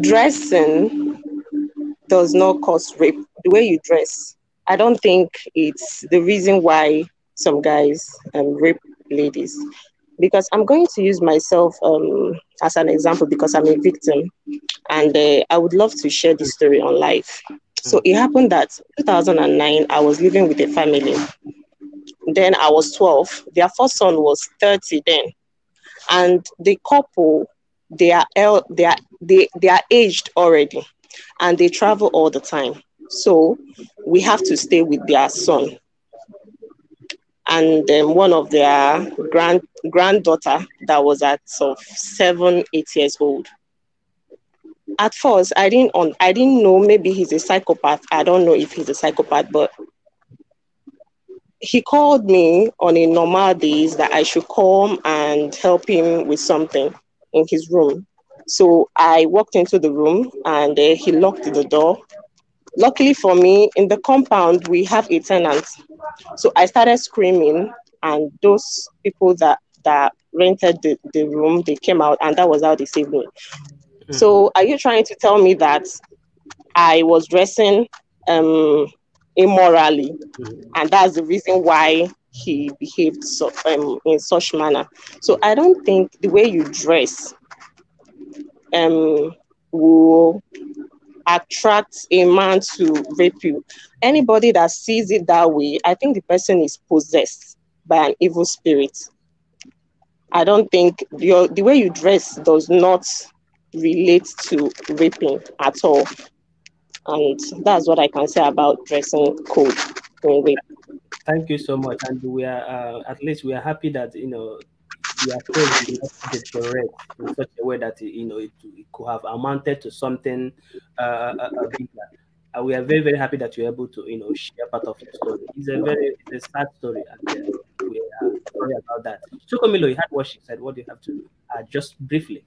dressing does not cause rape. The way you dress, I don't think it's the reason why some guys um, rape ladies. Because I'm going to use myself um, as an example because I'm a victim, and uh, I would love to share this story on life. So it happened that 2009, I was living with a family. Then I was 12. Their first son was 30 then, and the couple they are el- they are they, they are aged already and they travel all the time. So we have to stay with their son. And um, one of their grand granddaughter that was at of seven eight years old. At first i didn't on i didn't know maybe he's a psychopath. I don't know if he's a psychopath but he called me on a normal days that i should come and help him with something in his room. So I walked into the room and uh, he locked the door. Luckily for me, in the compound, we have a tenant. So I started screaming, and those people that, that rented the, the room, they came out, and that was how they saved me. Mm-hmm. So are you trying to tell me that I was dressing um, immorally, mm-hmm. and that's the reason why he behaved so, um, in such manner. So I don't think the way you dress um, will attract a man to rape you. Anybody that sees it that way, I think the person is possessed by an evil spirit. I don't think your the way you dress does not relate to raping at all. And that's what I can say about dressing code in rape. Thank you so much, and we are uh, at least we are happy that you know you are told get correct in such a way that you know it, it could have amounted to something uh, uh, uh bigger. We are very very happy that you're able to you know share part of your story. It's a very it's a sad story, and uh, we are sorry about that. So, Camilo, you had what she said. What do you have to uh, just briefly?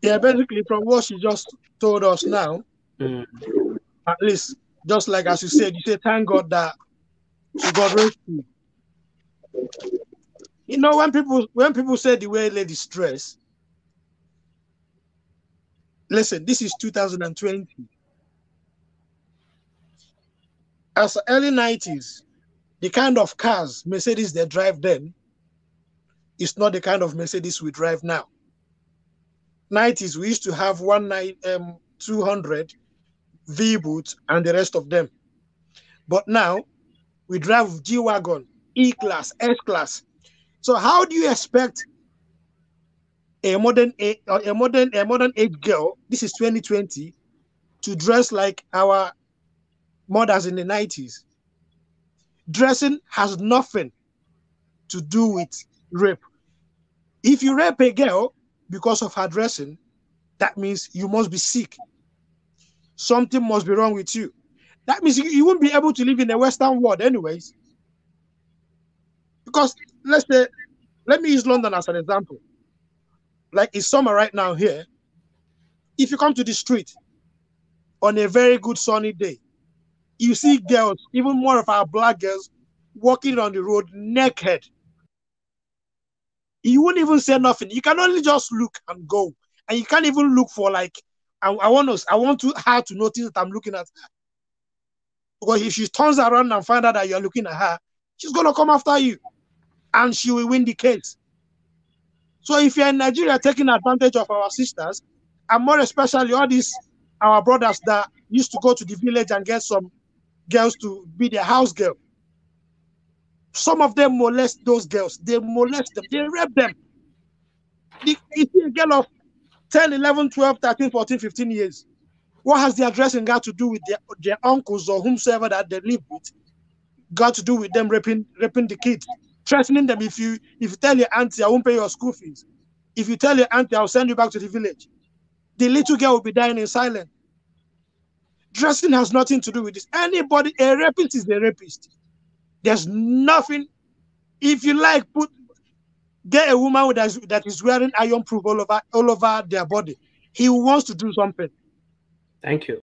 Yeah, basically from what she just told us now, mm. at least just like as you said, you say thank God that You know, when people when people say the way ladies dress, listen, this is 2020. As early 90s, the kind of cars Mercedes they drive then is not the kind of Mercedes we drive now. 90s, we used to have one night um 200 V boots and the rest of them. But now we drive G Wagon, E class, S class. So how do you expect a modern a, a modern a modern age girl? This is 2020 to dress like our mothers in the 90s. Dressing has nothing to do with rape. If you rape a girl because of her dressing, that means you must be sick. Something must be wrong with you. That means you, you won't be able to live in the Western world, anyways. Because let's say, let me use London as an example. Like it's summer right now here. If you come to the street on a very good sunny day, you see girls, even more of our black girls, walking on the road naked. You won't even say nothing. You can only just look and go, and you can't even look for like. I, I want us. I want to her to notice that I'm looking at because if she turns around and find out that you're looking at her, she's going to come after you and she will win the case. So if you're in Nigeria taking advantage of our sisters, and more especially all these our brothers that used to go to the village and get some girls to be their house girl. Some of them molest those girls. They molest them. They rape them. You see a girl of 10, 11, 12, 13, 14, 15 years, what has the addressing got to do with their, their uncles or whomsoever that they live with? Got to do with them raping raping the kids, threatening them. If you if you tell your auntie I won't pay your school fees, if you tell your auntie I'll send you back to the village, the little girl will be dying in silence. Dressing has nothing to do with this. Anybody, a rapist is a rapist. There's nothing. If you like, put get a woman that is, that is wearing iron proof all over all over their body. He wants to do something. Thank you.